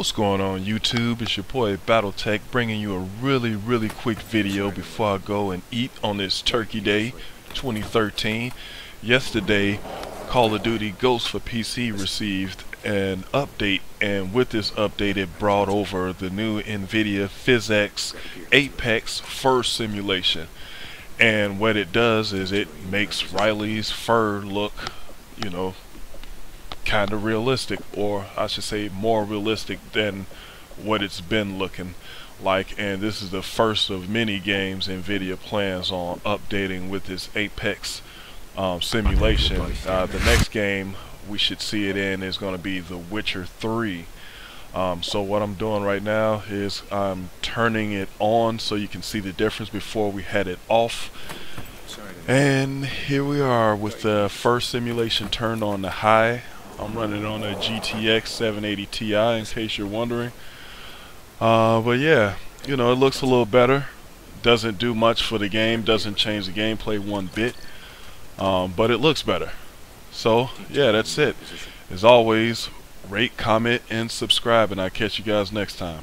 What's going on YouTube? It's your boy Battletek bringing you a really really quick video before I go and eat on this Turkey Day 2013. Yesterday Call of Duty Ghosts for PC received an update and with this update it brought over the new NVIDIA PhysX Apex Fur Simulation and what it does is it makes Riley's fur look you know kind of realistic, or I should say more realistic than what it's been looking like. And this is the first of many games NVIDIA plans on updating with this Apex um, simulation. Uh, the next game we should see it in is going to be The Witcher 3. Um, so what I'm doing right now is I'm turning it on so you can see the difference before we had it off. And here we are with the first simulation turned on the high. I'm running on a GTX 780 Ti in case you're wondering. Uh, but yeah, you know, it looks a little better. Doesn't do much for the game, doesn't change the gameplay one bit. Um, but it looks better. So, yeah, that's it. As always, rate, comment, and subscribe, and I'll catch you guys next time.